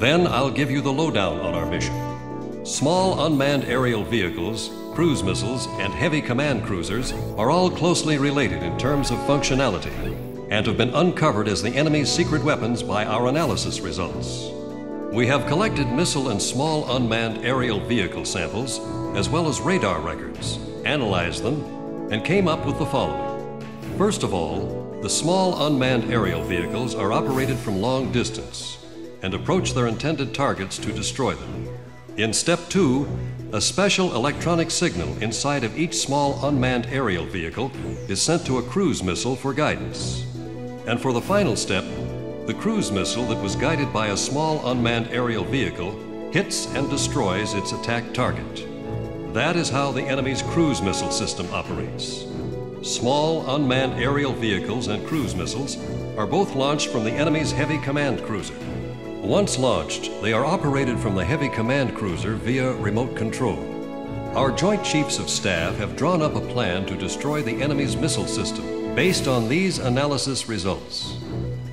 Then I'll give you the lowdown on our mission. Small unmanned aerial vehicles, cruise missiles, and heavy command cruisers are all closely related in terms of functionality and have been uncovered as the enemy's secret weapons by our analysis results. We have collected missile and small unmanned aerial vehicle samples, as well as radar records, analyzed them, and came up with the following. First of all, the small unmanned aerial vehicles are operated from long distance and approach their intended targets to destroy them. In step two, a special electronic signal inside of each small unmanned aerial vehicle is sent to a cruise missile for guidance. And for the final step, the cruise missile that was guided by a small unmanned aerial vehicle hits and destroys its attack target. That is how the enemy's cruise missile system operates. Small unmanned aerial vehicles and cruise missiles are both launched from the enemy's heavy command cruiser. Once launched, they are operated from the heavy command cruiser via remote control. Our Joint Chiefs of Staff have drawn up a plan to destroy the enemy's missile system based on these analysis results.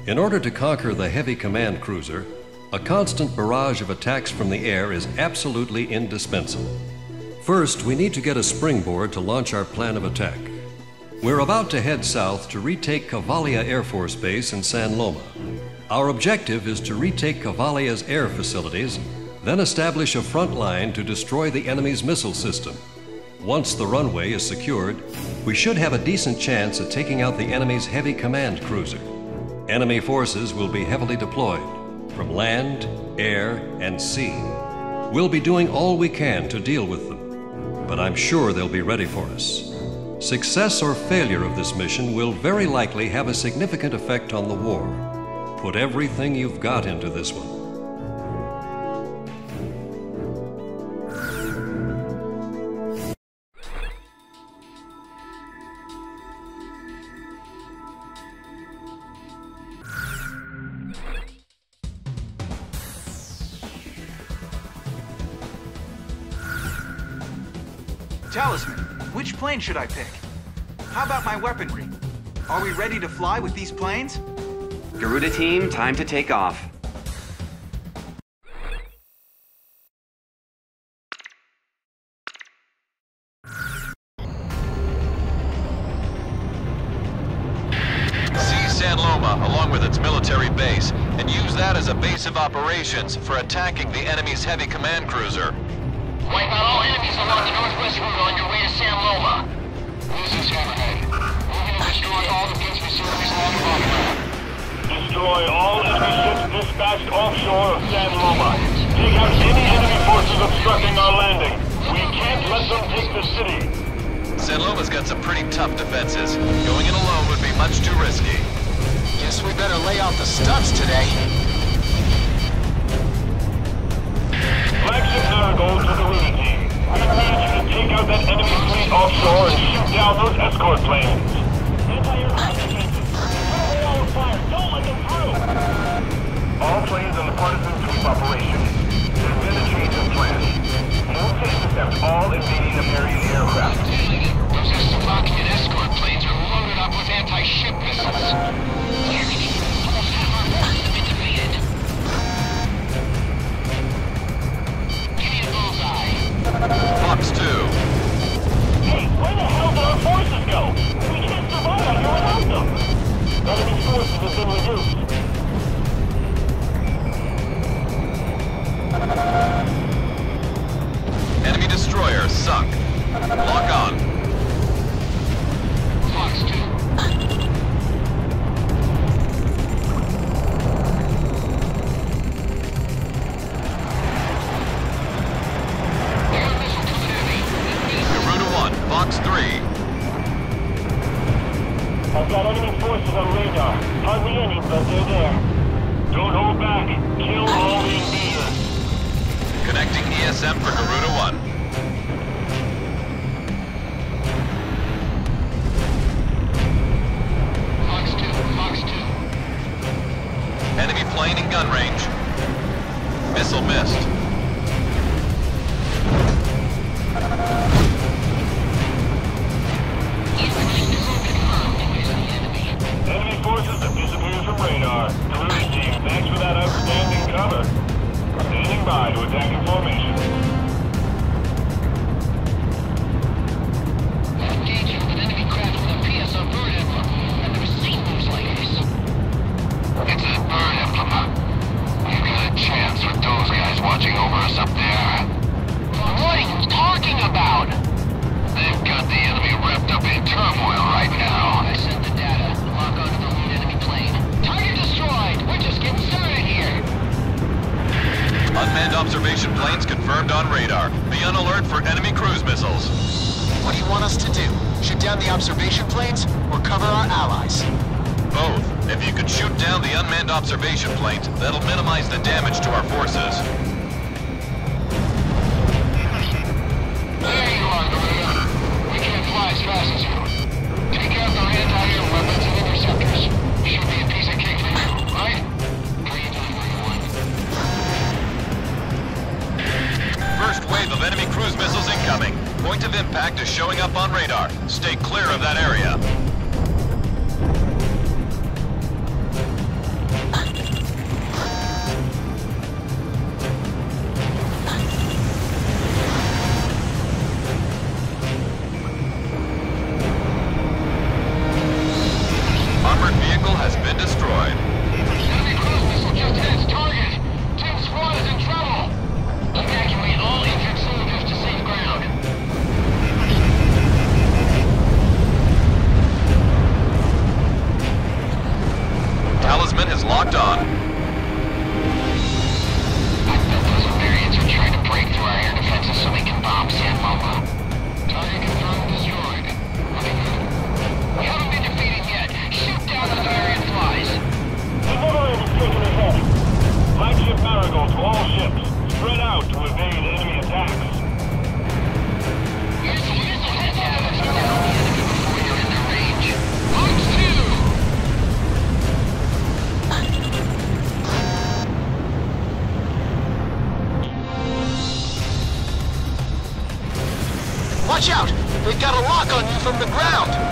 In order to conquer the heavy command cruiser, a constant barrage of attacks from the air is absolutely indispensable. First, we need to get a springboard to launch our plan of attack. We're about to head south to retake Cavalia Air Force Base in San Loma. Our objective is to retake Cavalia's air facilities, then establish a front line to destroy the enemy's missile system. Once the runway is secured, we should have a decent chance at taking out the enemy's heavy command cruiser. Enemy forces will be heavily deployed from land, air, and sea. We'll be doing all we can to deal with them, but I'm sure they'll be ready for us. Success or failure of this mission will very likely have a significant effect on the war. Put everything you've got into this one. Talisman, which plane should I pick? How about my weaponry? Are we ready to fly with these planes? Garuda team, time to take off. Seize San Loma along with its military base and use that as a base of operations for attacking the enemy's heavy command cruiser. Wipe out all enemies along the northwest route on your way to San Loma. This is Hammerhead. Moving to destroy all defense facilities along the roadway. Destroy all enemy ships dispatched offshore of San Loma. Take out any enemy forces obstructing our landing. We can't let them take the city. San Loma's got some pretty tough defenses. Going in alone would be much too risky. Guess we better lay out the studs today. Flagship Marigold to the Garuda team. We need you to take out that enemy fleet offshore and shoot down those escort planes. All planes on the partisan sweep operation. There's been a change of plan. To intercept all invading Emmerian aircraft. Those Estovakian escort planes are loaded up with anti-ship missiles. On radar. Hardly any, but they're there. Don't hold back. Kill all the invaders. Connecting ESM for Garuda 1. Fox 2. Fox 2. Enemy plane in gun range. Missile missed. observation planes confirmed on radar. Be on alert for enemy cruise missiles. What do you want us to do? Shoot down the observation planes or cover our allies? Both. If you could shoot down the unmanned observation planes, that'll minimize the damage to our forces. There you are, Marina. We can't fly as fast as you. Take out their anti-air weapons wave of enemy cruise missiles incoming. Point of impact is showing up on radar. Stay clear of that area. from the ground.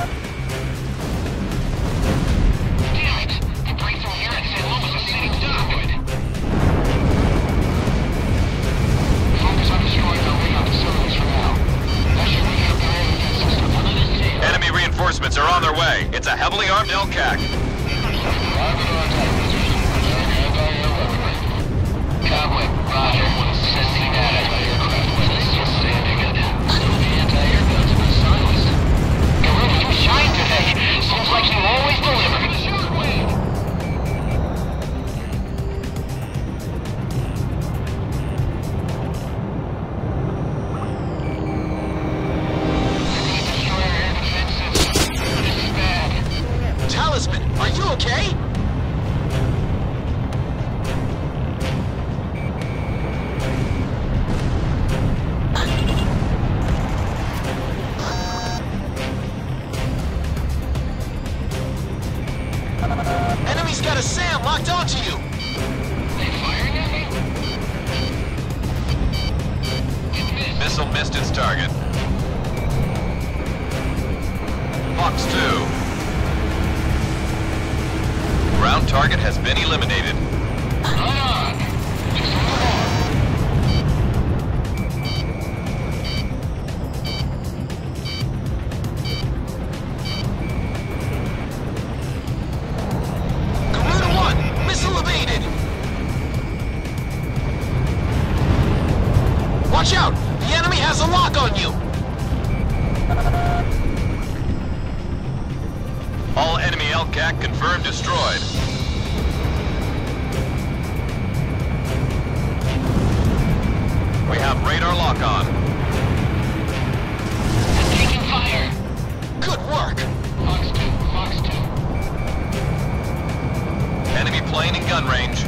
remaining gun range.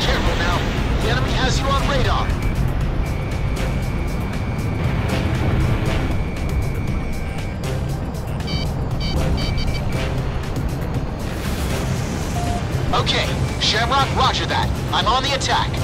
Careful now. The enemy has you on radar. Okay, Shamrock, roger that. I'm on the attack.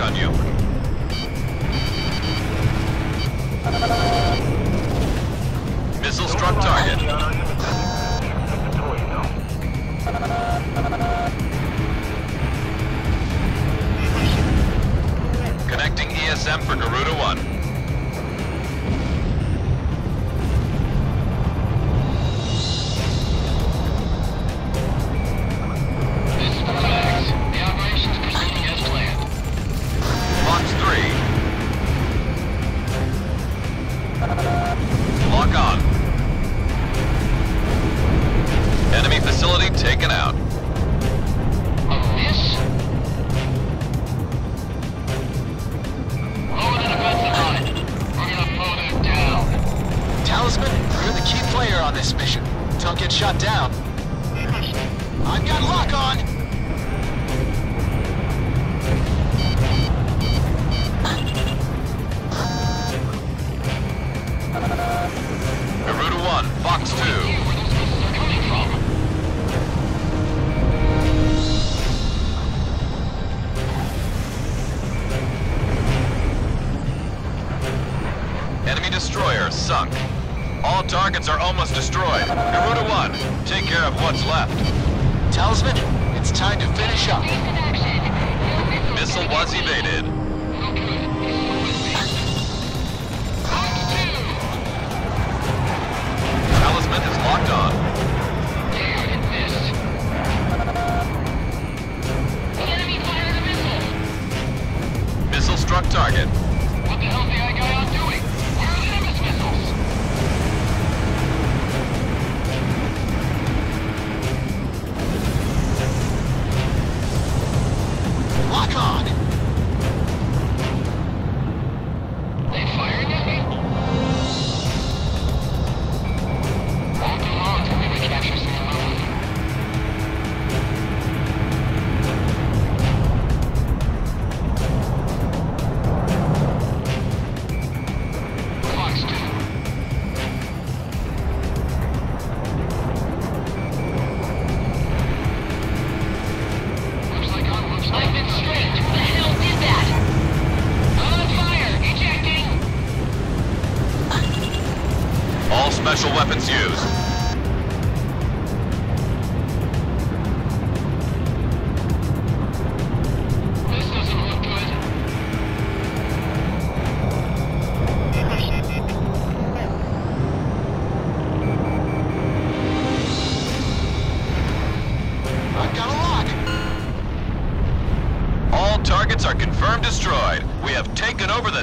on you. 1, Fox 2.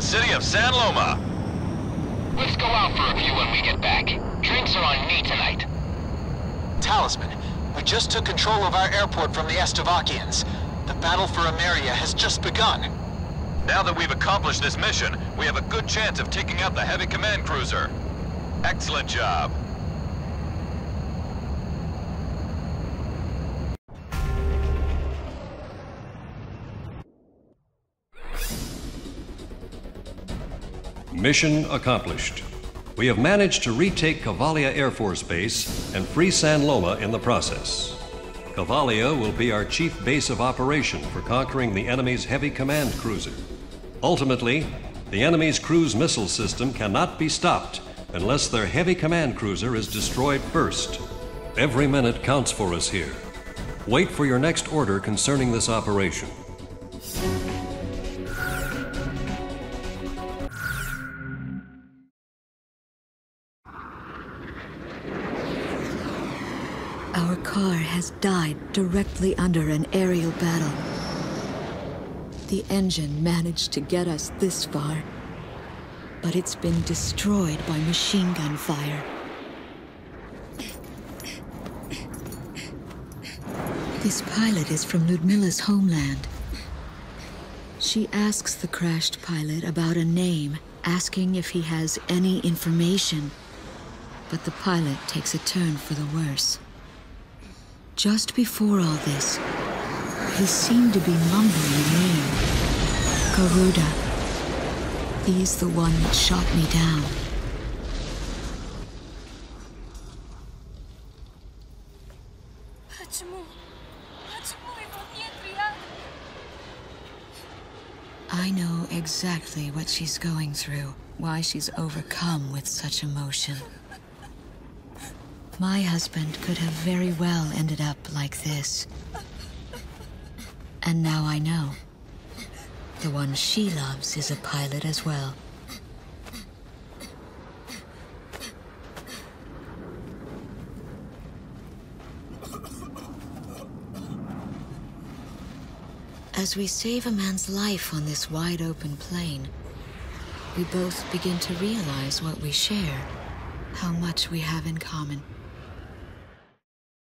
city of San Loma. Let's go out for a few when we get back. Drinks are on me tonight. Talisman, we just took control of our airport from the Estovakians. The battle for Emmeria has just begun. Now that we've accomplished this mission, we have a good chance of taking out the heavy command cruiser. Excellent job. Mission accomplished. We have managed to retake Cavalia Air Force Base and free San Loma in the process. Cavalia will be our chief base of operation for conquering the enemy's heavy command cruiser. Ultimately, the enemy's cruise missile system cannot be stopped unless their heavy command cruiser is destroyed first. Every minute counts for us here. Wait for your next order concerning this operation. Has died directly under an aerial battle. The engine managed to get us this far, but it's been destroyed by machine gun fire. This pilot is from Ludmila's homeland. She asks the crashed pilot about a name, asking if he has any information. But the pilot takes a turn for the worse. Just before all this, he seemed to be mumbling a name. Garuda. He's the one that shot me down. I know exactly what she's going through, why she's overcome with such emotion. My husband could have very well ended up like this. And now I know. The one she loves is a pilot as well. As we save a man's life on this wide open plain, we both begin to realize what we share, how much we have in common.